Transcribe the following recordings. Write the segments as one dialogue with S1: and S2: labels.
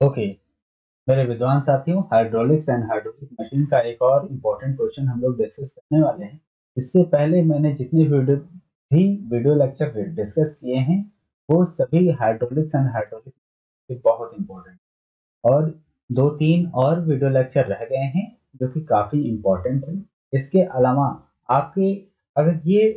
S1: Okay मेरे विद्वान साथियों हाइड्रोलिक्स एंड हाइड्रोलिक मशीन का एक और इम्पोर्टेंट क्वेश्चन हम लोग डिस्कस करने वाले हैं। इससे पहले मैंने जितने वीडियो भी वीडियो लेक्चर डिस्कस किए हैं, वो सभी हाइड्रोलिक्स एंड हाइड्रोलिक बहुत इम्पोर्टेंट और दो तीन और वीडियो लेक्चर रह गए हैं, जो कि काफ़ी इम्पोर्टेंट है। इसके अलावा आपके, अगर ये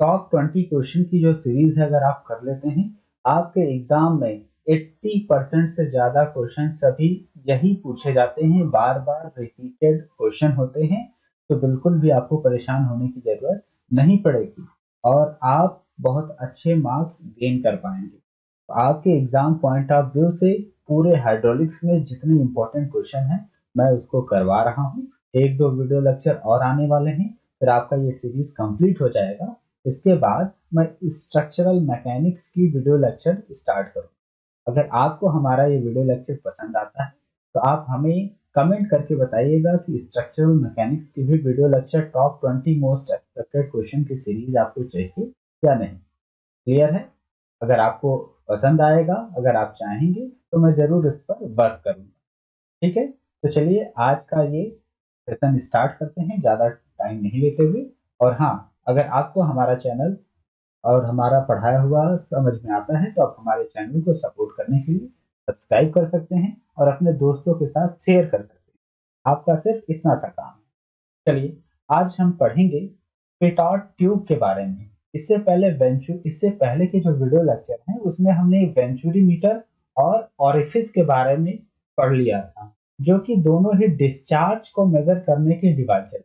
S1: टॉप ट्वेंटी क्वेश्चन की जो सीरीज़ है, अगर आप कर लेते हैं, आपके एग्ज़ाम में 80 परसेंट से ज़्यादा क्वेश्चन सभी यही पूछे जाते हैं बार बार रिपीटेड क्वेश्चन होते हैं तो बिल्कुल भी आपको परेशान होने की ज़रूरत नहीं पड़ेगी। और आप बहुत अच्छे मार्क्स गेन कर पाएँगे। तो आपके एग्ज़ाम पॉइंट ऑफ़ व्यू से पूरे हाइड्रोलिक्स में जितने इंपॉर्टेंट क्वेश्चन हैं, मैं उसको करवा रहा हूँ। एक दो वीडियो लेक्चर और आने वाले हैं, फिर आपका ये सीरीज़ कंप्लीट हो जाएगा। इसके बाद मैं स्ट्रक्चरल मैकेनिक्स की वीडियो लेक्चर स्टार्ट करूँ अगर आपको हमारा ये वीडियो लेक्चर पसंद आता है तो आप हमें कमेंट करके बताइएगा कि स्ट्रक्चरल मैकेनिक्स की भी video lecture top twenty most expected question की सीरीज़ आपको चाहिए या नहीं। क्लियर है? अगर आपको पसंद आएगा, अगर आप चाहेंगे तो मैं ज़रूर इस पर वर्क करूँगा। ठीक है? तो चलिए, आज का ये सेशन स्टार्ट करते हैं, ज़्यादा टाइम नहीं लेते हुए। और हाँ अगर आपको हमारा चैनल और हमारा पढ़ाया हुआ समझ में आता है तो आप हमारे चैनल को सपोर्ट करने के लिए सब्सक्राइब कर सकते हैं और अपने दोस्तों के साथ शेयर कर सकते हैं। आपका सिर्फ़ इतना सा काम है। चलिए, आज हम पढ़ेंगे पेटॉट ट्यूब के बारे में। इससे पहले वेंचू, इससे पहले के जो वीडियो लेक्चर हैं, उसमें हमने वेंचुरी मीटर और ऑरिफिस के बारे में पढ़ लिया था, जो कि दोनों ही डिस्चार्ज को मेजर करने के डिवाइस है।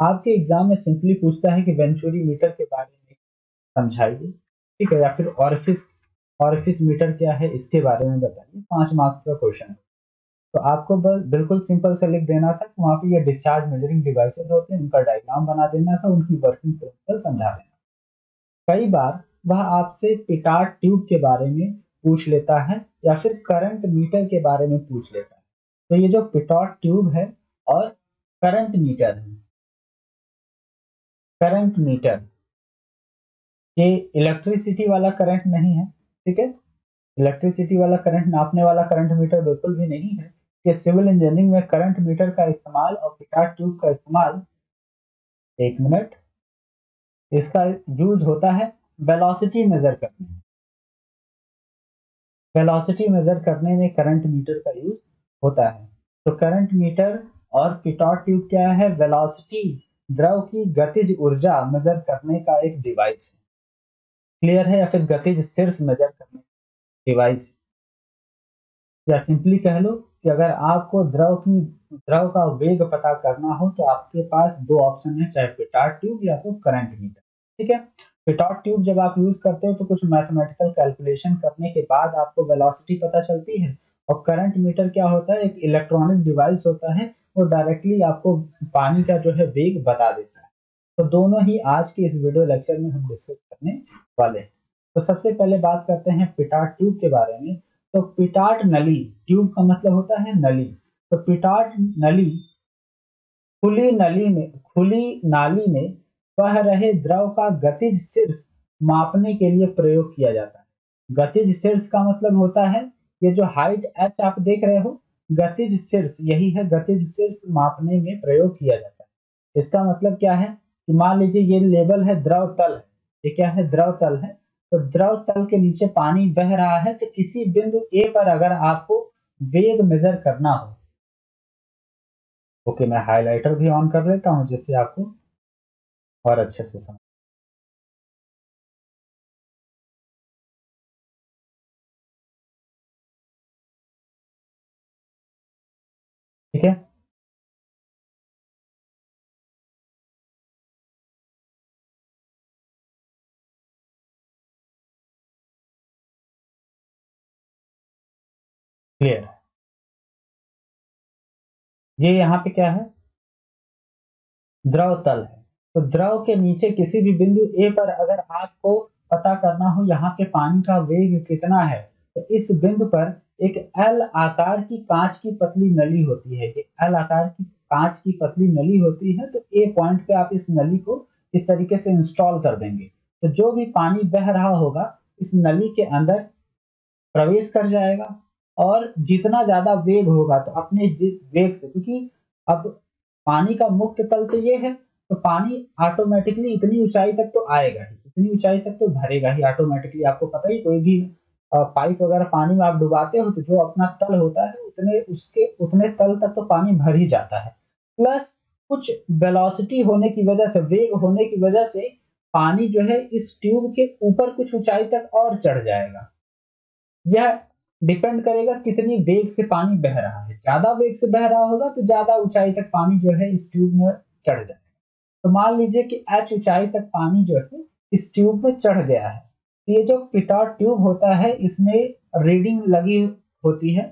S1: आपके एग्ज़ाम में सिंपली पूछता है कि वेंचुरी मीटर के बारे में समझाइए। ठीक है, या फिर ऑरिफिस ऑरिफिस मीटर क्या है, इसके बारे में बताइए। पाँच मार्क्स का क्वेश्चन तो आपको बस बिल्कुल सिंपल से लिख देना था कि वहाँ पे ये डिस्चार्ज मेजरिंग डिवाइसेस होते हैं, उनका डायग्राम बना देना था, उनकी वर्किंग प्रिंसिपल समझा देना कई बार वह आपसे पिटार्ट ट्यूब के बारे में पूछ लेता है, या फिर करंट मीटर के बारे में पूछ लेता है। तो ये जो पिटॉट ट्यूब है और करंट मीटर है। करंट मीटर ये इलेक्ट्रिसिटी वाला करंट नहीं है, ठीक है? इलेक्ट्रिसिटी वाला करंट नापने वाला करंट मीटर बिल्कुल भी नहीं है कि सिविल इंजीनियरिंग में करंट मीटर का इस्तेमाल और पिटार ट्यूब का इस्तेमाल एक मिनट इसका यूज़ होता है वेलोसिटी मेजर करने। वेलोसिटी मेजर करने में करंट मीटर का यूज़ होता है। तो करंट मीटर और पिटॉट ट्यूब क्या है? वेलोसिटी द्रव की गतिज ऊर्जा मेजर करने का एक डिवाइस है। क्लियर है या फिर गतिज शीर्ष मेजर करने डिवाइस या सिंपली कह लो कि अगर आपको द्रव की, द्रव का वेग पता करना हो तो आपके पास दो ऑप्शन है, चाहे पिटाट ट्यूब या तो करंट मीटर ठीक है? पिटाट ट्यूब जब आप यूज़ करते हो तो कुछ मैथमेटिकल कैलकुलेशन करने के बाद आपको वेलोसिटी पता चलती है। और करंट मीटर क्या होता है? एक इलेक्ट्रॉनिक डिवाइस होता है वो डायरेक्टली आपको पानी का जो है वेग बता देता है। तो दोनों ही आज के इस वीडियो लेक्चर में हम डिस्कस करने वाले हैं। तो सबसे पहले बात करते हैं पिटाट ट्यूब के बारे में। तो पिटाट नली ट्यूब का मतलब होता है नली। तो पिटाट नली, खुली नली में, खुली नाली में बह रहे द्रव का गतिज शीर्ष मापने के लिए प्रयोग किया जाता है। गतिज शीर्ष का मतलब होता है, ये जो हाइट एच आप देख रहे हो, गतिज शीर्ष, यही है गतिज शीर्ष मापने में प्रयोग किया जाता है। इसका मतलब क्या है? कि मान लीजिए ये लेवल है द्रव तल है, ये क्या है द्रव तल है तो द्रव तल के नीचे पानी बह रहा है तो किसी बिंदु ए पर अगर आपको वेग मेजर करना हो। ओके, मैं हाइलाइटर भी ऑन कर लेता हूँ जिससे आपको और अच्छे से समझ ठीक है? क्लियर ये यहाँ पे क्या है? द्रव तल है। तो द्रव के नीचे किसी भी बिंदु ए पर अगर आपको पता करना हो यहाँ पे पानी का वेग कितना है तो इस बिंदु पर एक एल आकार की कांच की पतली नली होती है। एल आकार की कांच की पतली नली होती है तो ए पॉइंट पे आप इस नली को इस तरीके से इंस्टॉल कर देंगे। तो जो भी पानी बह रहा होगा, इस नली के अंदर प्रवेश कर जाएगा। और जितना ज़्यादा वेग होगा तो अपने वेग से, क्योंकि अब पानी का मुक्त तल तो ये है तो पानी ऑटोमेटिकली इतनी ऊंचाई तक तो आएगा ही, इतनी ऊंचाई तक तो भरेगा ही ऑटोमेटिकली आपको पता ही कोई भी पाइप वगैरह पानी में आप डुबाते हो तो जो अपना तल होता है, उतने उसके, उतने तल तक तो पानी भर ही जाता है। प्लस कुछ वेलोसिटी होने की वजह से, वेग होने की वजह से पानी जो है, इस ट्यूब के ऊपर कुछ ऊंचाई तक और चढ़ जाएगा। यह डिपेंड करेगा कितनी वेग से पानी बह रहा है। ज़्यादा वेग से बह रहा होगा तो ज़्यादा ऊंचाई तक पानी जो है इस ट्यूब में चढ़ जाएगा। तो मान लीजिए कि एच ऊंचाई तक पानी जो है इस ट्यूब में चढ़ गया है। ये जो पिटॉट ट्यूब होता है, इसमें रीडिंग लगी होती है,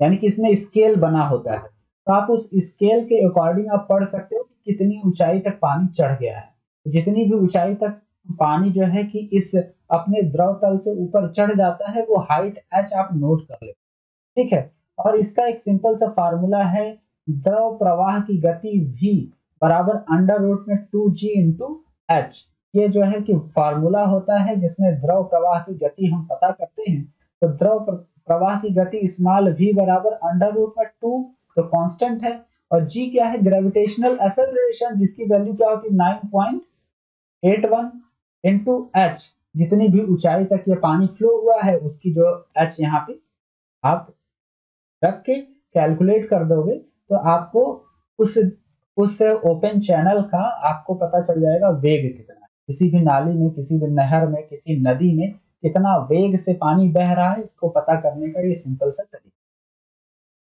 S1: यानी कि इसमें स्केल बना होता है। तो आप उस स्केल के अकॉर्डिंग आप पढ़ सकते हो कि कितनी ऊंचाई तक पानी चढ़ गया है। जितनी भी ऊंचाई तक पानी जो है कि इस अपने द्रव तल से ऊपर चढ़ जाता है, वो हाइट एच आप नोट कर ले। ठीक है? और इसका एक सिंपल सा फार्मूला है, द्रव प्रवाह की गति v बराबर अंडर रूट में टू जी इंटू एच ये जो है कि फार्मूला होता है जिसमें द्रव प्रवाह की गति हम पता करते हैं। तो द्रव प्रवाह की गति स्मॉल v बराबर अंडर रूट में टू तो कांस्टेंट है। और g क्या है? ग्रेविटेशनल एक्सेलरेशन जिसकी वैल्यू क्या होती है? Nine point eight one into H जितनी भी ऊंचाई तक ये पानी फ्लो हुआ है, उसकी जो एच यहाँ पे आप रख के कैलकुलेट कर दोगे तो आपको उस उस ओपन चैनल का आपको पता चल जाएगा वेग कितना। है किसी भी नाली में, किसी भी नहर में, किसी नदी में कितना वेग से पानी बह रहा है, इसको पता करने का ये सिंपल सा तरीका।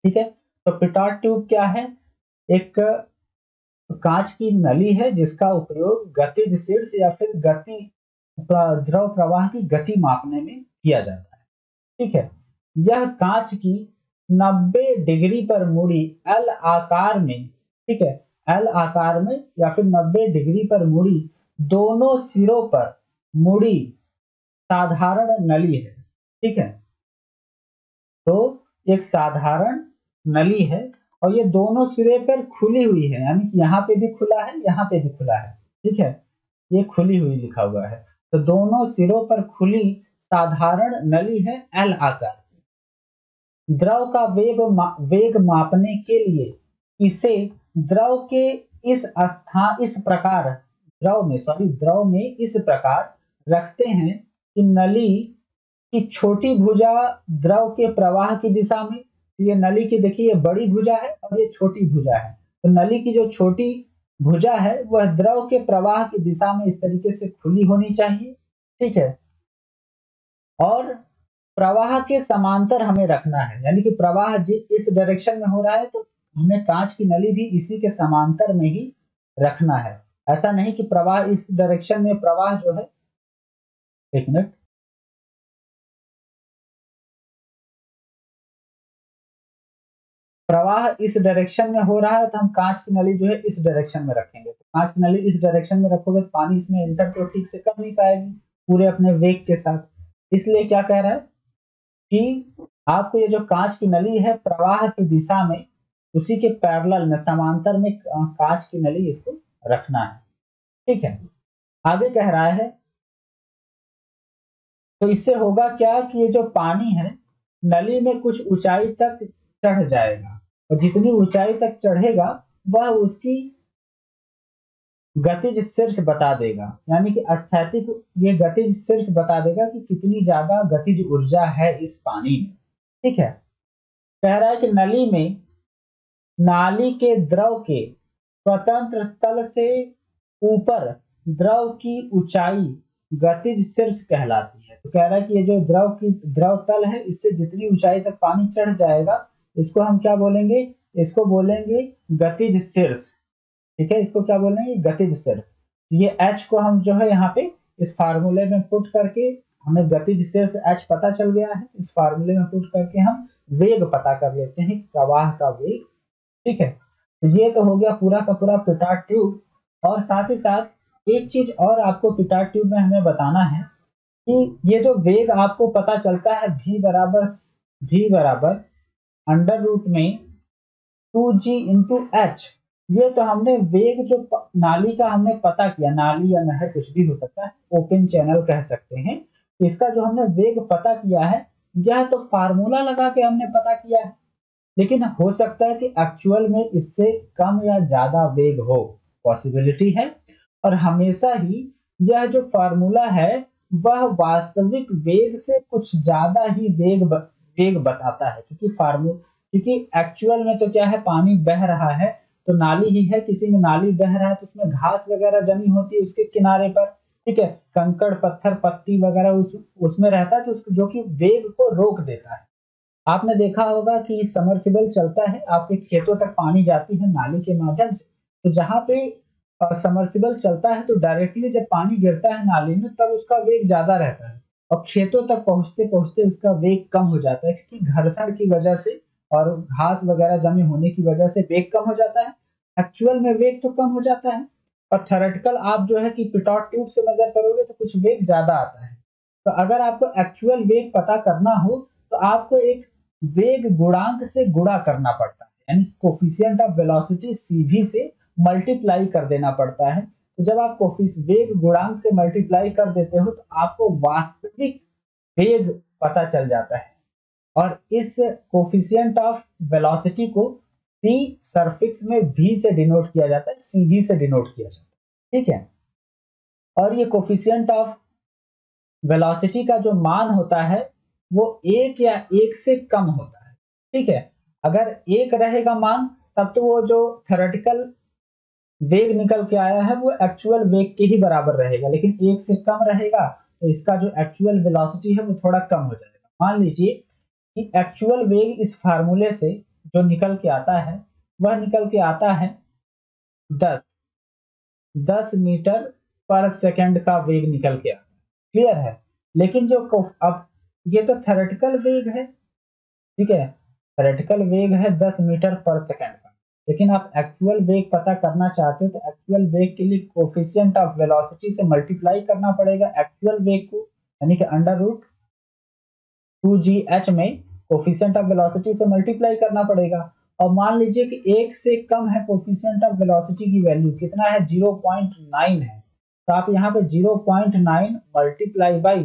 S1: ठीक है? तो पिटाट ट्यूब क्या है? एक कांच की नली है जिसका उपयोग गतिज शीर्ष या फिर गति द्रव प्रवाह की गति मापने में किया जाता है। ठीक है? यह कांच की 90 डिग्री पर मुड़ी एल आकार में, ठीक है? एल आकार में या फिर 90 डिग्री पर मुड़ी दोनों सिरों पर मुड़ी साधारण नली है। ठीक है? तो एक साधारण नली है। और ये दोनों सिरे पर खुली हुई है यानी कि यहाँ पे भी खुला है यहाँ पे भी खुला है। ठीक है? ये खुली हुई लिखा हुआ है। तो दोनों सिरों पर खुली साधारण नली है एल आकार। द्रव का वेग मा, वेग मापने के लिए इसे द्रव के इस स्थान इस प्रकार द्रव में सॉरी द्रव में इस प्रकार रखते हैं कि नली की छोटी भुजा द्रव के प्रवाह की दिशा में ये नली की देखिए, ये बड़ी भुजा है और ये छोटी भुजा है। तो नली की जो छोटी भुजा है, वह द्रव के प्रवाह की दिशा में इस तरीके से खुली होनी चाहिए, ठीक है? और प्रवाह के समांतर हमें रखना है। यानी कि प्रवाह इस डायरेक्शन में हो रहा है तो हमें कांच की नली भी इसी के समांतर में ही रखना है। ऐसा नहीं कि प्रवाह इस डायरेक्शन में, प्रवाह जो है, एक मिनट। प्रवाह इस डायरेक्शन में हो रहा है तो हम कांच की नली जो है इस डायरेक्शन में रखेंगे। तो कांच की नली इस डायरेक्शन में रखोगे तो पानी इसमें इंटर तो ठीक से कर नहीं पाएगी, पूरे अपने वेग के साथ। इसलिए क्या कह रहा है कि आपको ये जो कांच की नली है, प्रवाह की दिशा में, उसी के पैरल में, समांतर में कांच की नली इसको रखना है। ठीक है? आगे कह रहा है तो इससे होगा क्या कि ये जो पानी है, नली में कुछ ऊंचाई तक चढ़ जाएगा। जितनी ऊंचाई तक चढ़ेगा, वह उसकी गतिज शीर्ष बता देगा। यानी कि स्थैतिक ये गतिज शीर्ष बता देगा कि कितनी ज़्यादा गतिज ऊर्जा है इस पानी में। ठीक है? कह रहा है कि नली में, नाली के द्रव के स्वतंत्र तल से ऊपर द्रव की ऊंचाई गतिज शीर्ष कहलाती है। तो कह रहा है कि ये जो द्रव की, द्रव तल है, इससे जितनी ऊंचाई तक पानी चढ़ जाएगा इसको हम क्या बोलेंगे? इसको बोलेंगे गतिज शीर्ष। ठीक है? इसको क्या बोलेंगे? गतिज शीर्ष। ये एच को हम जो है यहाँ पे इस फार्मूले में पुट करके हमें गतिज शीर्ष एच पता चल गया है। इस फार्मूले में पुट करके हम वेग पता कर लेते हैं, प्रवाह का वेग। ठीक है? तो ये तो हो गया पूरा का पूरा पिटार ट्यूब और साथ ही साथ एक चीज़ और आपको पिटार ट्यूब में हमें बताना है कि ये जो वेग आपको पता चलता है भी बराबर भी बराबर अंडर रूट में टू जी इंटू एच ये तो हमने वेग जो नाली का हमने पता किया, नाली या नहर कुछ भी हो सकता है ओपन चैनल कह सकते हैं। इसका जो हमने वेग पता किया है, यह तो फार्मूला लगा के हमने पता किया है। लेकिन हो सकता है कि एक्चुअल में इससे कम या ज़्यादा वेग हो पॉसिबिलिटी है। और हमेशा ही यह जो फार्मूला है, वह वास्तविक वेग से कुछ ज़्यादा ही वेग वेग बताता है, क्योंकि फार्मू क्योंकि एक्चुअल में तो क्या है, पानी बह रहा है तो नाली ही है, किसी में नाली बह रहा है तो उसमें घास वगैरह जमी होती है उसके किनारे पर, ठीक है? कंकड़, पत्थर, पत्ती वगैरह उस, उसमें रहता है तो उसको, जो कि वेग को रोक देता है। आपने देखा होगा कि समरसिबल चलता है, आपके खेतों तक पानी जाती है नाली के माध्यम से। तो जहाँ पे समरसिबल चलता है तो डायरेक्टली जब पानी गिरता है नाली में, तब उसका वेग ज़्यादा रहता है। और खेतों तक पहुँचते पहुँचते उसका वेग कम हो जाता है, क्योंकि घर्षण की वजह से और घास वगैरह जमे होने की वजह से वेग कम हो जाता है। एक्चुअल में वेग तो कम हो जाता है और थेरेटिकल आप जो है कि पिटॉट ट्यूब से मेजर करोगे तो कुछ वेग ज़्यादा आता है। तो अगर आपको एक्चुअल वेग पता करना हो तो आपको एक वेग गुणांक से गुणा करना पड़ता है, यानी कोफिशियंट ऑफ़ वेलोसिटी सीवी से मल्टीप्लाई कर देना पड़ता है। जब आप कोफिस वेग गुणांक से मल्टीप्लाई कर देते हो तो आपको वास्तविक वेग पता चल जाता है। और इस कोफिशियंट ऑफ़ वेलोसिटी को सी सरफिक्स में v से डिनोट किया जाता है सी वी से डिनोट किया जाता है। ठीक है? और ये कोफिशियंट ऑफ़ वेलोसिटी का जो मान होता है, वो एक या एक से कम होता है। ठीक है? अगर एक रहेगा मान, तब तो वो जो थेरेटिकल वेग निकल के आया है, वो एक्चुअल वेग के ही बराबर रहेगा, लेकिन एक से कम रहेगा तो इसका जो एक्चुअल वेलोसिटी है, वो थोड़ा कम हो जाएगा। मान लीजिए कि एक्चुअल वेग इस फार्मूले से जो निकल के आता है, वह निकल के आता है दस। दस मीटर पर सेकंड का वेग निकल के आता है। क्लियर है? लेकिन जो अब ये तो थेरेटिकल वेग है, ठीक है? थेरेटिकल वेग है दस मीटर पर सेकंड का। लेकिन आप एक्चुअल वेग पता करना चाहते हो तो एक्चुअल वेग के लिए कोफिशियंट ऑफ़ वेलोसिटी से मल्टीप्लाई करना पड़ेगा। एक्चुअल वेग को, यानी कि under root two G H में कोफिशियंट ऑफ़ वेलोसिटी से मल्टीप्लाई करना पड़ेगा। और मान लीजिए कि एक से कम है कोफिशियंट ऑफ़ वेलोसिटी की वैल्यू कितना है? ज़ीरो पॉइंट नाइन है। तो आप यहाँ पे zero point nine multiply by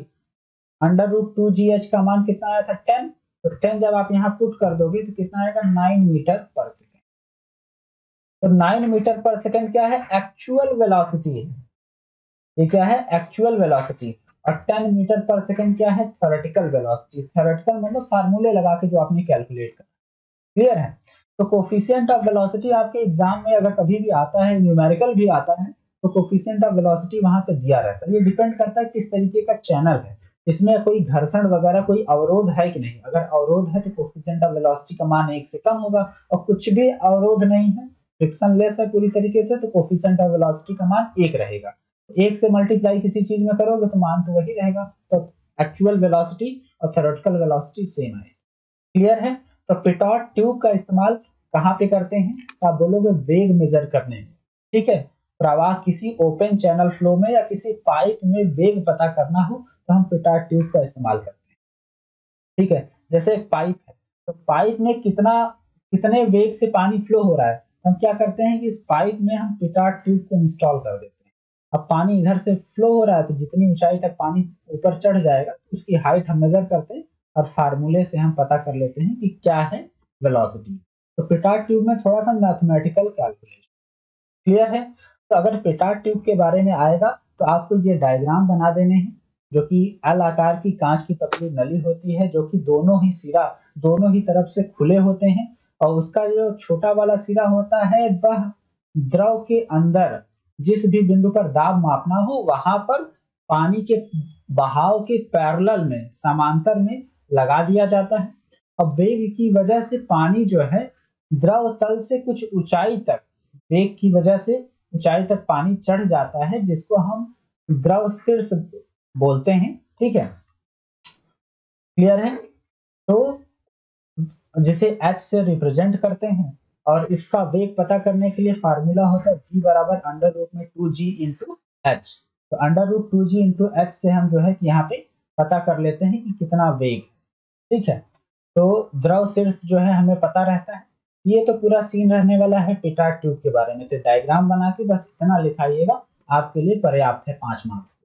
S1: under root two G H का मान कितना आया था? टेन तो टेन जब आप यहाँ पुट कर दोगे तो कितना आएगा? नाइन मीटर पर सेकेंड तो नाइन मीटर पर सेकेंड क्या है? एक्चुअल वेलोसिटी ये क्या है? एक्चुअल वेलोसिटी और टेन मीटर पर सेकेंड क्या है? थेरेटिकल वेलोसिटी थेरेटिकल मतलब फार्मूले लगा के जो आपने कैलकुलेट कर। क्लियर है? तो कोफिशियंट ऑफ़ वेलोसिटी आपके एग्ज़ाम में अगर कभी भी आता है न्यूमेरिकल भी आता है तो कोफिशियंट ऑफ़ वेलोसिटी वहाँ पे दिया रहता है। ये डिपेंड करता है किस तरीके का चैनल है। इसमें कोई घर्षण वगैरह, कोई अवरोध है कि नहीं? अगर अवरोध है तो कोफिशियंट ऑफ़ वेलोसिटी का मान एक से कम होगा और कुछ भी अवरोध नहीं है फ्रिक्शन लेस है पूरी तरीके से तो कोफिशेंट ऑफ़ वेलोसिटी का मान एक रहेगा। एक से मल्टीप्लाई किसी चीज़ में करोगे तो मान तो वही रहेगा। तो एक्चुअल वेलोसिटी और थेरोटिकल वेलोसिटी सेम आए क्लियर है? तो पिटॉट ट्यूब का इस्तेमाल कहाँ पे करते हैं? तो आप बोलोगे वेग मेजर करने में। ठीक है? प्रवाह किसी ओपन चैनल फ्लो में या किसी पाइप में वेग पता करना हो तो हम पिटॉट ट्यूब का इस्तेमाल करते हैं। ठीक है? जैसे एक पाइप है। तो पाइप में कितना, कितने वेग से पानी फ्लो हो रहा है? तो हम क्या करते हैं कि इस पाइप में हम पिटार ट्यूब को इंस्टॉल कर देते हैं। अब पानी इधर से फ्लो हो रहा है तो जितनी ऊंचाई तक पानी ऊपर चढ़ जाएगा, उसकी हाइट हम मेजर करते हैं और फार्मूले से हम पता कर लेते हैं कि क्या है वेलोसिटी तो पिटार ट्यूब में थोड़ा सा मैथमेटिकल कैलकुलेशन क्लियर है? तो अगर पिटार ट्यूब के बारे में आएगा तो आपको ये डायग्राम बना देने हैं, जो कि एल आकार की कांच की पतली नली होती है, जो कि दोनों ही सिरा, दोनों ही तरफ़ से खुले होते हैं। और उसका जो छोटा वाला सिरा होता है, वह द्रव के अंदर, जिस भी बिंदु पर दाब मापना हो, वहाँ पर पानी के बहाव के पैरल में, समांतर में लगा दिया जाता है। अब वेग की वजह से पानी जो है, द्रव तल से कुछ ऊंचाई तक, वेग की वजह से ऊंचाई तक पानी चढ़ जाता है, जिसको हम द्रव शीर्ष बोलते हैं, ठीक है? क्लियर है? तो जिसे एच से रिप्रेजेंट करते हैं और इसका वेग पता करने के लिए फार्मूला होता है v बराबर अंडर रूट में टू जी इंटू एच तो under root two G into H से हम जो है कि यहाँ पे पता कर लेते हैं कि कितना वेग। ठीक है? तो द्रव शीर्ष जो है हमें पता रहता है। ये तो पूरा सीन रहने वाला है पिटार ट्यूब के बारे में। तो डायग्राम बना के बस इतना लिखाइएगा, आपके लिए पर्याप्त है पाँच मार्क्स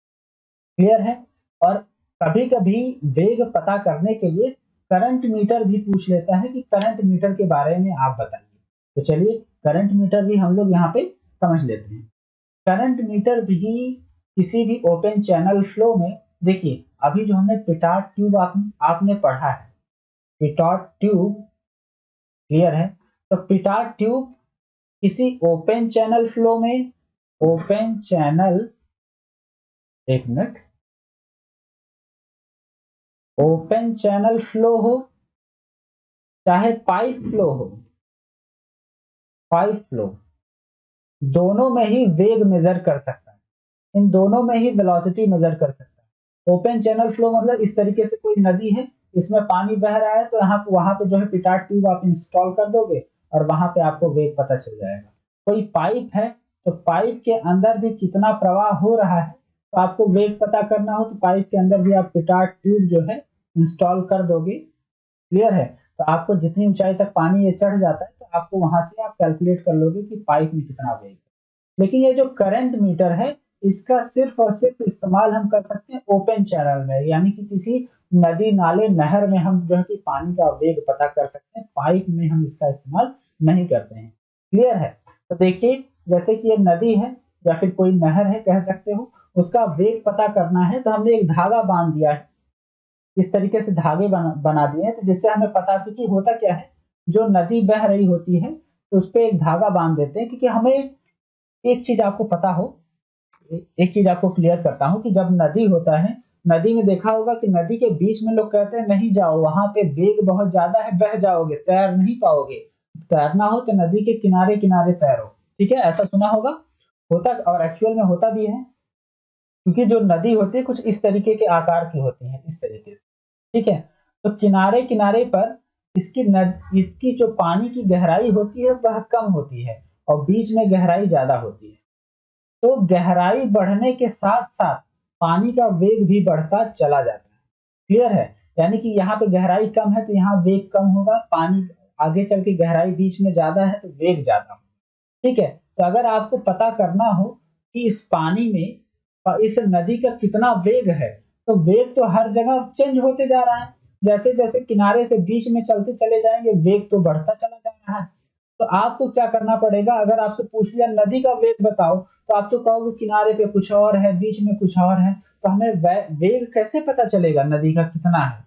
S1: क्लियर है? और कभी कभी वेग पता करने के लिए करंट मीटर भी पूछ लेता है कि करंट मीटर के बारे में आप बताइए। तो चलिए करंट मीटर भी हम लोग यहाँ पे समझ लेते हैं। करंट मीटर भी किसी भी ओपन चैनल फ्लो में देखिए अभी जो हमने पिटाट ट्यूब आप, आपने पढ़ा है पिटाट ट्यूब क्लियर है? तो पिटाट ट्यूब किसी ओपन चैनल फ्लो में ओपन चैनल एक मिनट ओपन चैनल फ्लो हो, चाहे पाइप फ्लो हो, पाइप फ्लो, दोनों में ही वेग मेजर कर सकता है। इन दोनों में ही वेलोसिटी मेजर कर सकता है। ओपन चैनल फ्लो मतलब इस तरीके से कोई नदी है, इसमें पानी बह रहा है तो यहाँ वहाँ पे जो है पिटाट ट्यूब आप इंस्टॉल कर दोगे और वहाँ पे आपको वेग पता चल जाएगा। कोई पाइप है तो पाइप के अंदर भी कितना प्रवाह हो रहा है तो आपको वेग पता करना हो तो पाइप के अंदर भी आप पिटाट ट्यूब जो है इंस्टॉल कर दोगे। क्लियर है? तो आपको जितनी ऊंचाई तक पानी ये चढ़ जाता है तो आपको वहाँ से आप कैलकुलेट कर लोगे कि पाइप में कितना वेग है। लेकिन ये जो करंट मीटर है, इसका सिर्फ़ और सिर्फ़ इस्तेमाल हम कर सकते हैं ओपन चैनल में, यानी कि किसी नदी, नाले, नहर में हम जो है कि पानी का वेग पता कर सकते हैं, पाइप में हम इसका इस्तेमाल नहीं करते हैं। क्लियर है? तो देखिए, जैसे कि ये नदी है, या फिर कोई नहर है, कह सकते हो उसका वेग पता करना है तो हमने एक धागा बाँध दिया है। इस तरीके से धागे बना, बना दिए हैं तो जिससे हमें पता कि होता क्या है। जो नदी बह रही होती है तो उस पर एक धागा बाँध देते हैं क्योंकि हमें एक चीज़ आपको पता हो एक चीज़ आपको क्लियर करता हूँ कि जब नदी होता है नदी में देखा होगा कि नदी के बीच में लोग कहते हैं नहीं जाओ वहाँ पे वेग बहुत ज़्यादा है बह जाओगे तैर नहीं पाओगे। तैरना हो तो नदी के किनारे किनारे तैरो। ठीक है ऐसा सुना होगा? होता और एक्चुअल में होता भी है। क्योंकि जो नदी होती है कुछ इस तरीके के आकार की होती है, इस तरीके से। ठीक है? तो किनारे किनारे पर इसकी नद, इसकी जो पानी की गहराई होती है, वह कम होती है और बीच में गहराई ज़्यादा होती है। तो गहराई बढ़ने के साथ साथ पानी का वेग भी बढ़ता चला जाता है। क्लियर है? यानी कि यहाँ पे गहराई कम है तो यहाँ वेग कम होगा, पानी आगे चल के गहराई बीच में ज़्यादा है तो वेग ज़्यादा होगा। ठीक है? तो अगर आपको पता करना हो कि इस पानी में इस नदी का कितना वेग है तो वेग तो हर जगह चेंज होते जा रहा है। जैसे जैसे किनारे से बीच में चलते चले जाएँगे वेग तो बढ़ता चला जा रहा है। तो आपको क्या करना पड़ेगा? अगर आपसे पूछ लिया नदी का वेग बताओ तो आप तो कहोगे किनारे पे कुछ और है बीच में कुछ और है तो हमें वे, वेग कैसे पता चलेगा नदी का कितना है?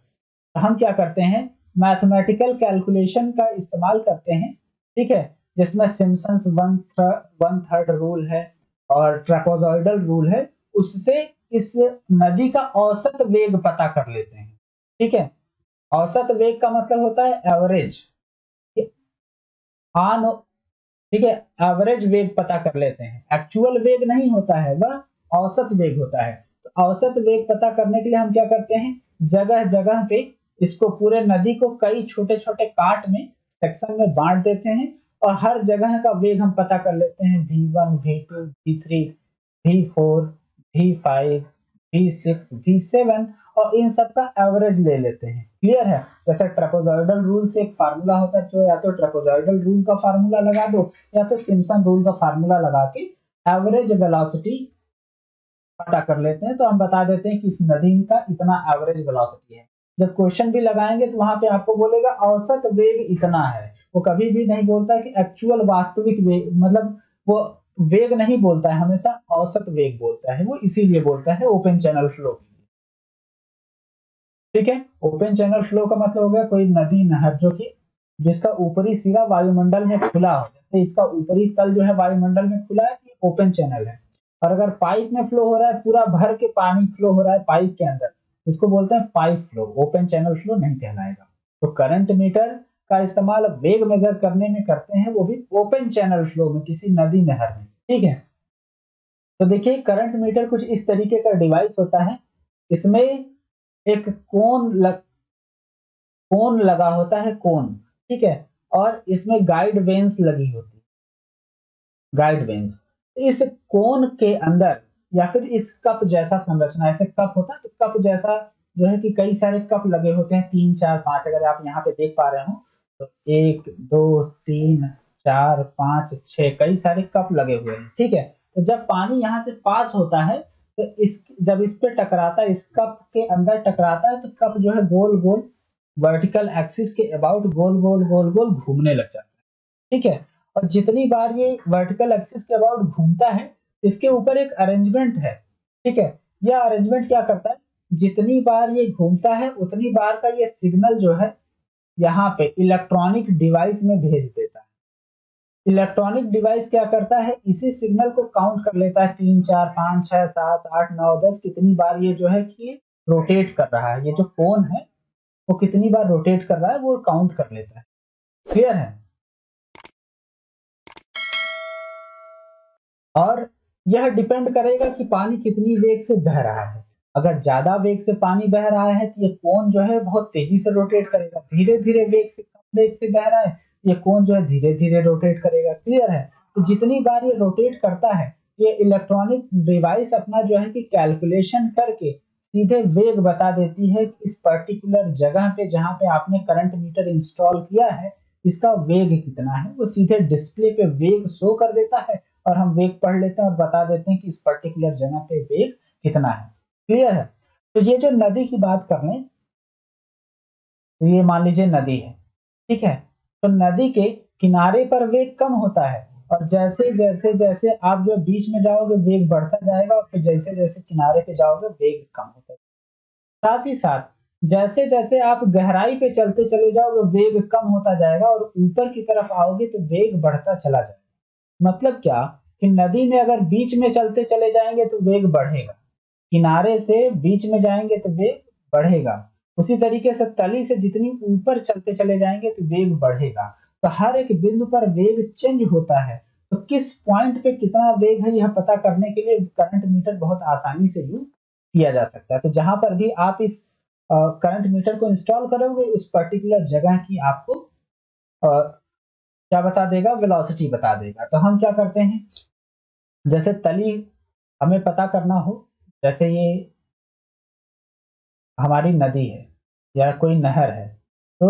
S1: तो हम क्या करते हैं? मैथमेटिकल कैलकुलेशन का इस्तेमाल करते हैं ठीक है? जिसमें सिम्सन्स वन थर्ड रूल है और ट्रेपोजॉइडल रूल है। उससे इस नदी का औसत वेग पता कर लेते हैं। ठीक है? औसत वेग का मतलब होता है एवरेज आन, ठीक है? एवरेज वेग पता कर लेते हैं। एक्चुअल वेग नहीं होता है, वह औसत वेग होता है। तो औसत वेग पता करने के लिए हम क्या करते हैं? जगह जगह पे इसको पूरे नदी को कई छोटे छोटे काट में सेक्शन में बांट देते हैं और हर जगह का वेग हम पता कर लेते हैं। V one V two V three V four V five V six V seven और इन सब का एवरेज ले लेते हैं। क्लियर है? जैसे ट्रेपोजॉइडल रूल से एक फार्मूला होता है तो या तो ट्रेपोजॉइडल रूल का फार्मूला लगा दो, या तो सिम्सन रूल का फार्मूला लगा के एवरेज वेलोसिटी पता कर लेते हैं। तो हम बता देते हैं कि इस नदी का इतना एवरेज वेलोसिटी है। जब क्वेश्चन भी लगाएँगे तो वहाँ पे आपको बोलेगा, औसत वेग इतना है। वो कभी भी नहीं बोलता कि एक्चुअल वास्तविक वेग मतलब वो वेग नहीं बोलता है, हमेशा औसत वेग बोलता है, वो इसीलिए बोलता है ओपन चैनल फ्लो ठीक है? ओपन चैनल फ्लो का मतलब हो गया कोई नदी, नहर, जो कि जिसका ऊपरी सिरा वायुमंडल में खुला हो, जैसे इसका ऊपरी तल जो है वायुमंडल में खुला है ओपन चैनल है। और अगर पाइप में फ्लो हो रहा है, पूरा भर के पानी फ्लो हो रहा है पाइप के अंदर, इसको बोलते हैं pipe flow open channel flow नहीं कहलाएगा। तो करंट मीटर का इस्तेमाल वेग मेजर करने में करते हैं, वो भी ओपन चैनल फ्लो में, किसी नदी, नहर में, ठीक है? तो देखिए करंट मीटर कुछ इस तरीके का डिवाइस होता है, इसमें एक कोन लग कोन लगा होता है कोन ठीक है? और इसमें गाइड वेंस लगी होती है गाइड वेंस इस कोन के अंदर, या फिर इस कप जैसा संरचना, ऐसे कप होता है तो कप जैसा जो है कि कई सारे कप लगे होते हैं, तीन, चार, पाँच, अगर आप यहाँ पे देख पा रहे हो एक, दो, तीन, चार, पाँच, छह, कई सारे कप लगे हुए हैं, ठीक है? तो जब पानी यहाँ से पास होता है तो इस, जब इस पे टकराता है, इस कप के अंदर टकराता है तो कप जो है गोल गोल वर्टिकल एक्सिस के अबाउट गोल गोल गोल गोल घूमने लग जाता है, ठीक है? और जितनी बार ये वर्टिकल एक्सिस के अबाउट घूमता है, इसके ऊपर एक अरेंजमेंट है, ठीक है? यह अरेंजमेंट क्या करता है? जितनी बार ये घूमता है, उतनी बार का ये सिग्नल जो है यहाँ पे इलेक्ट्रॉनिक डिवाइस में भेज देता है। इलेक्ट्रॉनिक डिवाइस क्या करता है? इसी सिग्नल को काउंट कर लेता है। तीन, चार, पाँच, छह, सात, आठ, नौ, दस, कितनी बार ये जो है कि रोटेट कर रहा है। ये जो फ़ोन है, वो कितनी बार रोटेट कर रहा है, वो काउंट कर लेता है। क्लियर है? और यह डिपेंड करेगा कि पानी कितनी वेग से बह रहा है। अगर ज़्यादा वेग से पानी बह रहा है तो ये कोन जो है बहुत तेज़ी से रोटेट करेगा। धीरे धीरे वेग से, कम वेग से बह रहा है ये कोन जो है धीरे धीरे रोटेट करेगा। क्लियर है? तो जितनी बार ये रोटेट करता है, ये इलेक्ट्रॉनिक डिवाइस अपना जो है कि कैलकुलेशन करके सीधे वेग बता देती है कि इस पर्टिकुलर जगह पे जहाँ पे आपने करंट मीटर इंस्टॉल किया है, इसका वेग कितना है? वो सीधे डिस्प्ले पे वेग शो कर देता है और हम वेग पढ़ लेते हैं और बता देते हैं कि इस पर्टिकुलर जगह पे वेग कितना है। क्लियर है? तो ये जो नदी की बात कर लें तो ये मान लीजिए नदी है, ठीक है? तो नदी के किनारे पर वेग कम होता है और जैसे जैसे जैसे आप जो बीच में जाओगे, वेग बढ़ता जाएगा और फिर जैसे जैसे किनारे पे जाओगे, वेग कम होता है साथ ही साथ, जैसे जैसे आप गहराई पे चलते चले जाओगे, वेग कम होता जाएगा और ऊपर की तरफ़ आओगे तो वेग बढ़ता चला जाएगा। मतलब क्या? कि नदी में अगर बीच में चलते चले जाएँगे तो वेग बढ़ेगा। किनारे से बीच में जाएँगे तो वेग बढ़ेगा। उसी तरीके से तली से जितनी ऊपर चलते चले जाएँगे तो वेग बढ़ेगा। तो हर एक बिंदु पर वेग चेंज होता है। तो किस पॉइंट पे कितना वेग है यह पता करने के लिए करंट मीटर बहुत आसानी से यूज़ किया जा सकता है। तो जहाँ पर भी आप इस करंट मीटर को इंस्टॉल करोगे उस पर्टिकुलर जगह की आपको आ, क्या बता देगा? वेलोसिटी बता देगा। तो हम क्या करते हैं? जैसे तली हमें पता करना हो जैसे ये हमारी नदी है या कोई नहर है तो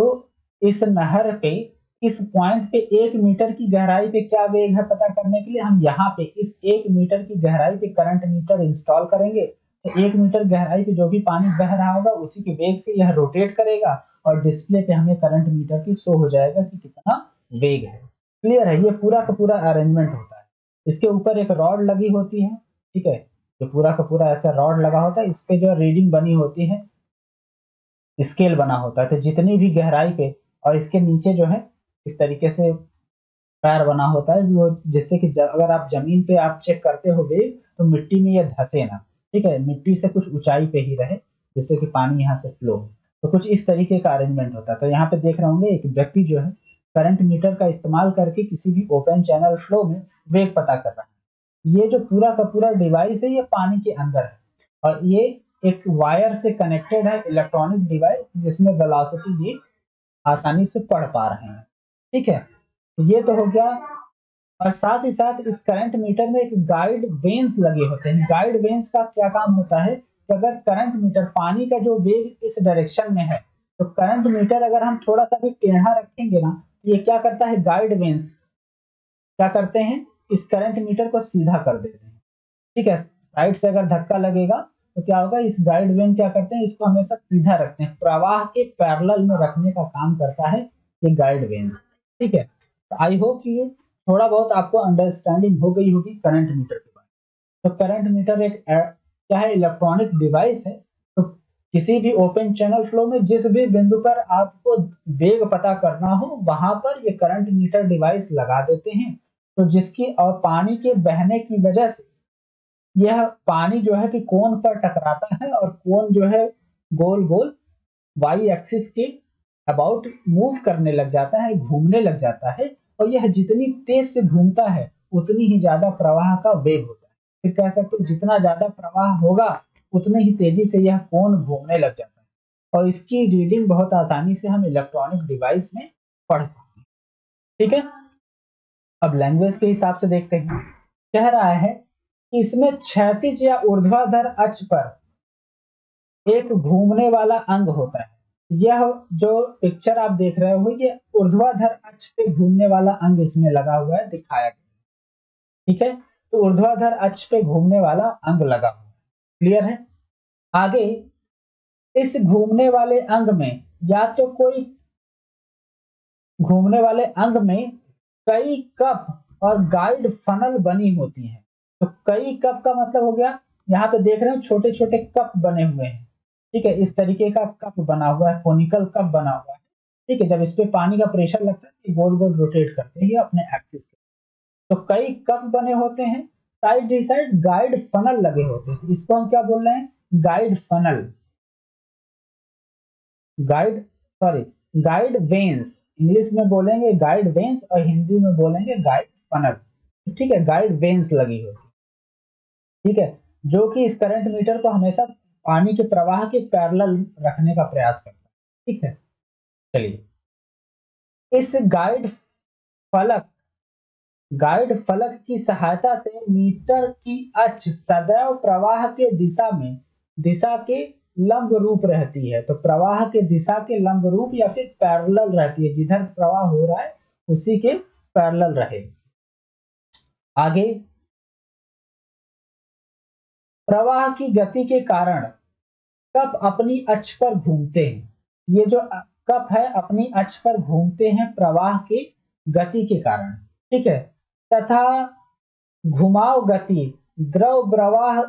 S1: इस नहर पे इस पॉइंट पे एक मीटर की गहराई पे क्या वेग है पता करने के लिए? हम यहाँ पे इस एक मीटर की गहराई पे करंट मीटर इंस्टॉल करेंगे तो एक मीटर गहराई पे जो भी पानी बह रहा होगा, उसी के वेग से यह रोटेट करेगा और डिस्प्ले पे हमें करंट मीटर की शो हो जाएगा कि कितना वेग है। क्लियर है? ये पूरा का पूरा अरेंजमेंट होता है। इसके ऊपर एक रॉड लगी होती है, ठीक है? जो पूरा का पूरा ऐसा रॉड लगा होता है इस पे जो रीडिंग बनी होती है स्केल बना होता है। तो जितनी भी गहराई पे और इसके नीचे जो है, इस तरीके से पैर बना होता है, जो जिससे कि अगर आप ज़मीन पे आप चेक करते हो वेग तो मिट्टी में यह धसे ना। ठीक है? मिट्टी से कुछ ऊंचाई पे ही रहे, जिससे कि पानी यहाँ से फ्लो तो कुछ इस तरीके का अरेंजमेंट होता है। तो यहाँ पे देख रहे होंगे एक व्यक्ति जो है करंट मीटर का इस्तेमाल करके किसी भी ओपन चैनल फ्लो में वेग पता कर रहा है। ये जो पूरा का पूरा डिवाइस है, ये पानी के अंदर है। और ये एक वायर से कनेक्टेड है इलेक्ट्रॉनिक डिवाइस जिसमें वेलोसिटी ये आसानी से पढ़ पा रहे हैं। ठीक है? ये तो हो गया। और साथ ही साथ इस करंट मीटर में एक गाइड वेन्स लगे होते हैं। गाइड वेन्स का क्या काम होता है कि अगर करंट मीटर पानी का जो वेग इस डायरेक्शन में है तो करंट मीटर अगर हम थोड़ा सा भी टेढ़ा रखेंगे ना तो ये क्या करता है? गाइड वेन्स क्या करते हैं? इस करंट मीटर को सीधा कर देते हैं। ठीक है? साइड से अगर धक्का लगेगा तो क्या होगा? इस गाइड वेन क्या करते हैं? इसको हमेशा सीधा रखते हैं। प्रवाह के पैरल में रखने का काम करता है ये गाइड वेन्स ठीक है? तो आई होप कि ये थोड़ा बहुत आपको अंडरस्टैंडिंग हो गई होगी करंट मीटर के बारे में। तो करंट मीटर एक क्या है? इलेक्ट्रॉनिक डिवाइस है। तो किसी भी ओपन चैनल फ्लो में जिस भी बिंदु पर आपको वेग पता करना हो, वहाँ पर ये करंट मीटर डिवाइस लगा देते हैं। तो जिसकी और पानी के बहने की वजह से यह पानी जो है कि कोन पर टकराता है और कोन जो है गोल गोल वाई एक्सिस के अबाउट मूव करने लग जाता है, घूमने लग जाता है और यह जितनी तेज से घूमता है, उतनी ही ज़्यादा प्रवाह का वेग होता है। फिर कह सकते हो, जितना ज़्यादा प्रवाह होगा, उतनी ही तेज़ी से यह कोन घूमने लग जाता है। और इसकी रीडिंग बहुत आसानी से हम इलेक्ट्रॉनिक डिवाइस में पढ़ पाते हैं ठीक है? अब लैंग्वेज के हिसाब से देखते हैं। कह रहा है कि इसमें क्षैतिज या ऊर्ध्वाधर अक्ष पर एक घूमने वाला अंग होता है। यह जो पिक्चर आप देख रहे हो, ये ऊर्ध्वाधर अक्ष पे घूमने वाला अंग इसमें लगा हुआ है, दिखाया गया ठीक है? तो ऊर्ध्वाधर अक्ष पे घूमने वाला अंग लगा हुआ है। क्लियर है? आगे, इस घूमने वाले अंग में या तो कोई घूमने वाले अंग में कई कप और गाइड फनल बनी होती है। तो कई कप का मतलब हो गया, यहाँ पे देख रहे हैं छोटे छोटे कप बने हुए हैं। ठीक है, इस तरीके का कप बना हुआ है कोनिकल कप बना हुआ है। ठीक है, जब इस पर पानी का प्रेशर लगता है तो गोल गोल रोटेट करते हैं अपने एक्सिस तो कई कप बने होते हैं साइड डी साइड गाइड फनल लगे होते हैं। इसको हम क्या बोल रहे हैं? Guide funnel guide sorry guide vanes English में बोलेंगे गाइड वेन्स और हिंदी में बोलेंगे गाइड फनल ठीक है गाइड वेन्स लगी होती ठीक है, जो कि इस करंट मीटर को हमेशा पानी के प्रवाह के पैरेलल रखने का प्रयास करता है। ठीक है? चलिए। इस गाइड फलक गाइड फलक की सहायता से मीटर की अक्ष सदैव प्रवाह के दिशा में, दिशा के लंब रूप रहती है। तो प्रवाह के दिशा के लंब रूप या फिर पैरेलल रहती है। जिधर प्रवाह हो रहा है, उसी के पैरेलल रहे। आगे। प्रवाह की गति के कारण कप अपनी अक्ष पर घूमते हैं। ये जो कप है, अपनी अक्ष पर घूमते हैं प्रवाह के गति के कारण। ठीक है? तथा घुमाव गति, द्रव प्रवाह,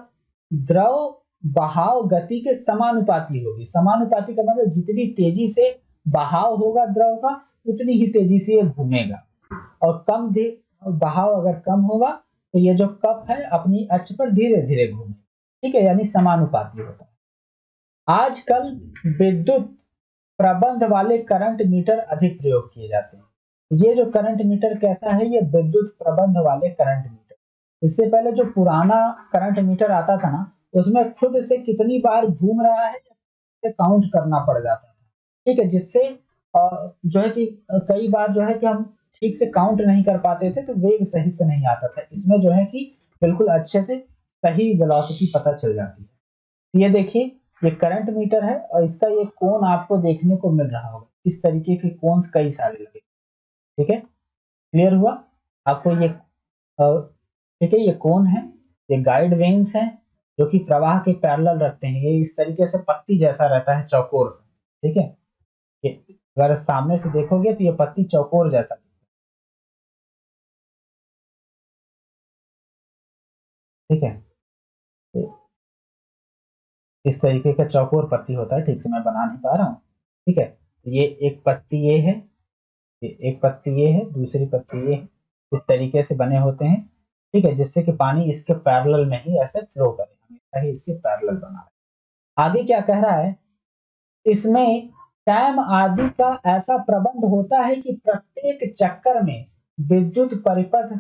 S1: द्रव बहाव गति के समानुपाती होगी। समानुपाती का मतलब जितनी तेज़ी से बहाव होगा द्रव का, उतनी ही तेज़ी से ये घूमेगा। और कम बहाव अगर कम होगा तो ये जो कप है, अपनी अक्ष पर धीरे धीरे घूमे ठीक है? यानी समानुपाती होता है। आजकल विद्युत प्रबंध वाले करंट मीटर अधिक प्रयोग किए जाते हैं। ये जो करंट मीटर कैसा है? ये विद्युत प्रबंध वाले करंट मीटर। इससे पहले जो पुराना करंट मीटर आता था ना उसमें खुद से कितनी बार घूम रहा है काउंट करना पड़ जाता था। ठीक है, जिससे जो है कि कई बार जो है कि हम ठीक से काउंट नहीं कर पाते थे तो वेग सही से नहीं आता था। इसमें जो है कि बिल्कुल अच्छे से सही वेलोसिटी पता चल जाती है। ये देखिए, ये करंट मीटर है और इसका ये कोण आपको देखने को मिल रहा होगा। इस तरीके के कोन कई सारे लगे। ठीक है? क्लियर हुआ? आपको ये ठीक है, ये कौन है, ये गाइड वेन्स है जो कि प्रवाह के पैरल रखते हैं, ये इस तरीके से पत्ती जैसा रहता है चौकोर से, ठीक है? अगर सामने से देखोगे तो ये पत्ती चौकोर जैसा ठीक है? इस तरीके का चौकोर पत्ती होता है, ठीक से मैं बना नहीं पा रहा हूँ, ठीक है? ये एक पत्ती ये है, ये एक पत्ती ये है, दूसरी पत्ती ये है, इस तरीके से बने होते हैं, ठीक है? जिससे कि पानी इसके पैरेलल में ही ऐसे फ्लो करे। हमेशा ही, इसके पैरेलल बना रहे आगे क्या कह रहा है? इसमें टैम आदि का ऐसा प्रबंध होता है कि प्रत्येक चक्कर में विद्युत परिपथ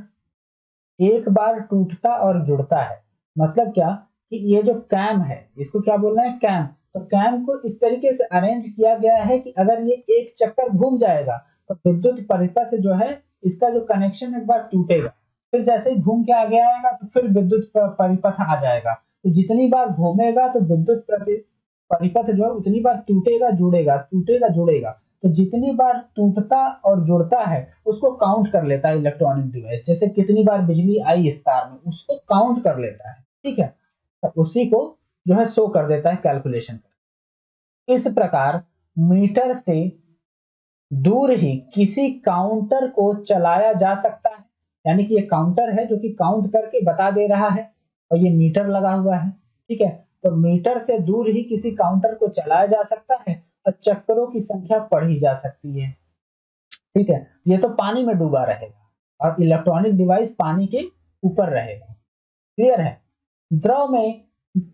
S1: एक बार टूटता और जुड़ता है। मतलब क्या? कि ये जो कैम है, इसको क्या बोल रहे हैं? कैम तो कैम को इस तरीके से अरेंज किया गया है कि अगर ये एक चक्कर घूम जाएगा तो विद्युत परिपथ जो है, इसका जो कनेक्शन एक बार टूटेगा। फिर जैसे ही घूम के आगे आएगा तो फिर विद्युत परिपथ आ जाएगा। तो जितनी बार घूमेगा तो विद्युत परिपथ जो है, उतनी बार टूटेगा, जुड़ेगा टूटेगा, जुड़ेगा। तो जितनी बार टूटता और जुड़ता है, उसको काउंट कर लेता है इलेक्ट्रॉनिक डिवाइस जैसे कितनी बार बिजली आई इस तार में, उसको काउंट कर लेता है, ठीक है? तो उसी को जो है शो कर देता है कैलकुलेशन कर इस प्रकार मीटर से दूर ही किसी काउंटर को चलाया जा सकता है। यानी कि ये काउंटर है जो कि काउंट करके बता दे रहा है। और ये मीटर लगा हुआ है, ठीक है? तो मीटर से दूर ही किसी काउंटर को चलाया जा सकता है और चक्करों की संख्या पढ़ी जा सकती है, ठीक है? ये तो पानी में डूबा रहेगा और इलेक्ट्रॉनिक डिवाइस पानी के ऊपर रहेगा, क्लियर है? द्रव में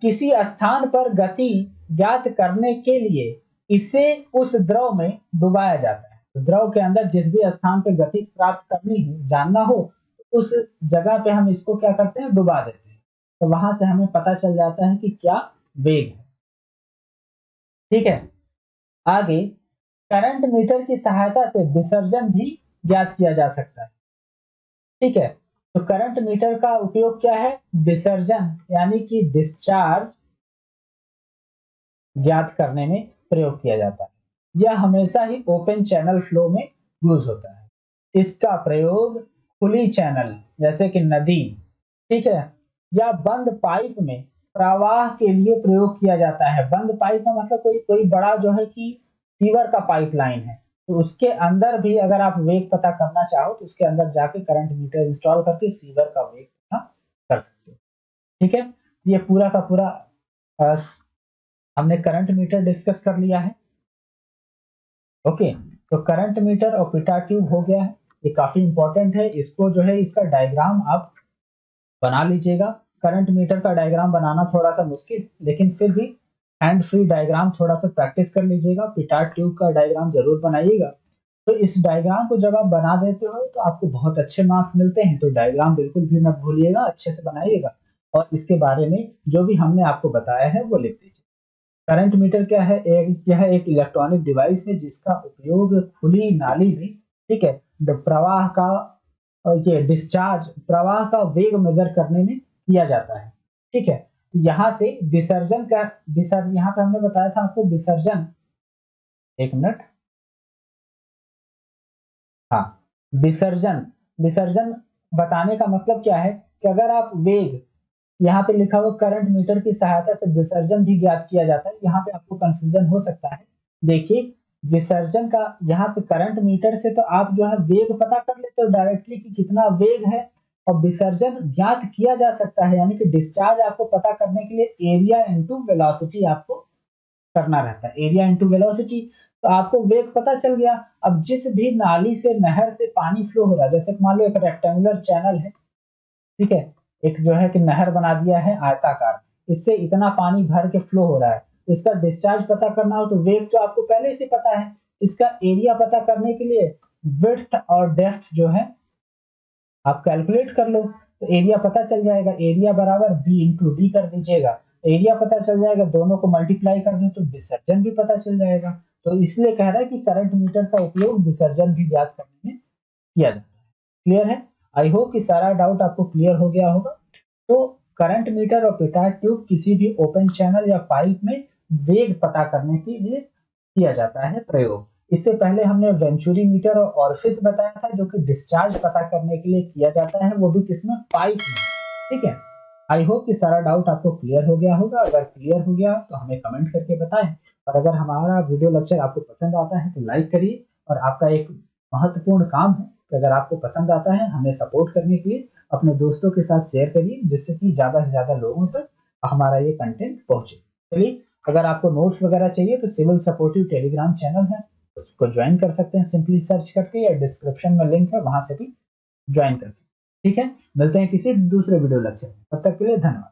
S1: किसी स्थान पर गति ज्ञात करने के लिए इसे उस द्रव में डुबाया जाता है। तो द्रव के अंदर जिस भी स्थान पर गति प्राप्त करनी हो, जानना हो, उस जगह पे हम इसको क्या करते हैं? डुबा देते हैं। तो वहाँ से हमें पता चल जाता है कि क्या वेग है। ठीक है? आगे, करंट मीटर की सहायता से विसर्जन भी ज्ञात किया जा सकता है। ठीक है? तो करंट मीटर का उपयोग क्या है? विसर्जन, यानी कि डिस्चार्ज ज्ञात करने में प्रयोग किया जाता है। यह हमेशा ही ओपन चैनल फ्लो में यूज़ होता है। इसका प्रयोग खुली चैनल जैसे कि नदी। ठीक है? या बंद पाइप में प्रवाह के लिए प्रयोग किया जाता है। बंद पाइप का मतलब कोई कोई बड़ा जो है कि सीवर का पाइपलाइन है। तो उसके अंदर भी अगर आप वेग पता करना चाहो तो उसके अंदर जाके करंट मीटर इंस्टॉल करके सीवर का वेग पता कर सकते हो। ठीक है? ये पूरा का पूरा हमने करंट मीटर डिस्कस कर लिया है। ओके? तो करंट मीटर और पिटा ट्यूब हो गया है। ये काफ़ी इंपॉर्टेंट है। इसको जो है, इसका डायग्राम आप बना लीजिएगा। करंट मीटर का डायग्राम बनाना थोड़ा सा मुश्किल, लेकिन फिर भी हैंड फ्री डायग्राम थोड़ा सा प्रैक्टिस कर लीजिएगा। पिटार ट्यूब का डायग्राम ज़रूर बनाइएगा। तो इस डायग्राम को जब आप बना देते हो तो आपको बहुत अच्छे मार्क्स मिलते हैं। तो डायग्राम बिल्कुल भी मत भूलिएगा, अच्छे से बनाइएगा। और इसके बारे में जो भी हमने आपको बताया है, वो लिख दीजिए। करंट मीटर क्या है? एक, यह एक इलेक्ट्रॉनिक डिवाइस है, जिसका उपयोग खुली नाली में, ठीक है प्रवाह का ये डिस्चार्ज प्रवाह का वेग मेजर करने में किया जाता है। ठीक है? यहाँ से विसर्जन का विसर्जन यहाँ पे हमने बताया था आपको विसर्जन। एक मिनट। हाँ विसर्जन। विसर्जन बताने का मतलब क्या है कि अगर आप वेग यहाँ पे लिखा हुआ करंट मीटर की सहायता से विसर्जन भी ज्ञात किया जाता है। यहाँ पे आपको कंफ्यूजन हो सकता है। देखिए विसर्जन का, यहाँ से करंट मीटर से तो आप जो है वेग पता कर लेते हो डायरेक्टली कि कितना वेग है और विसर्जन ज्ञात किया जा सकता है, यानी कि डिस्चार्ज आपको पता करने के लिए एरिया इंटू वेलोसिटी आपको करना रहता है। एरिया इंटू वेलोसिटी तो आपको वेग पता चल गया। अब जिस भी नाली से नहर से पानी फ्लो हो रहा है, जैसे मान लो एक रेक्टेंगुलर चैनल है, ठीक है? एक जो है कि नहर बना दिया है आयताकार। इससे इतना पानी भर के फ्लो हो रहा है। इसका डिस्चार्ज पता करना हो तो वेग तो आपको पहले से पता है। इसका एरिया पता करने के लिए विथ और डेप्थ जो है, आप कैलकुलेट कर लो। तो एरिया पता चल जाएगा। एरिया बराबर बी इंटू डी कर दीजिएगा। एरिया पता चल जाएगा। दोनों को मल्टीप्लाई कर दो तो विसर्जन भी पता चल जाएगा। तो इसलिए कह रहा है कि करंट मीटर का उपयोग विसर्जन भी ज्ञात करने में किया जाता है। क्लियर है? आई होप कि सारा डाउट आपको क्लियर हो गया होगा। तो करंट मीटर और पिटार ट्यूब किसी भी ओपन चैनल या पाइप में वेग पता करने के लिए किया जाता है प्रयोग। इससे पहले हमने वेंचुरी मीटर और ऑर्फिस बताया था, जो कि डिस्चार्ज पता करने के लिए किया जाता है, वो भी किसमें पाइप में। ठीक है? आई होप कि सारा डाउट आपको क्लियर हो गया होगा। अगर क्लियर हो गया तो हमें कमेंट करके बताएँ। और अगर हमारा वीडियो लेक्चर आपको पसंद आता है तो लाइक करिए। और आपका एक महत्वपूर्ण काम है कि अगर आपको पसंद आता है, हमें सपोर्ट करने के लिए अपने दोस्तों के साथ शेयर करिए, जिससे कि ज़्यादा से ज़्यादा लोगों तक हमारा ये कंटेंट पहुँचे। चलिए अगर आपको नोट्स वगैरह चाहिए तो सिविल सपोर्टिव टेलीग्राम चैनल है, उसको ज्वाइन कर सकते हैं सिंपली सर्च करके या डिस्क्रिप्शन में लिंक है, वहाँ से भी ज्वाइन कर सकते हैं। ठीक है? मिलते हैं किसी दूसरे वीडियो लेक्चर तब तक के लिए धन्यवाद।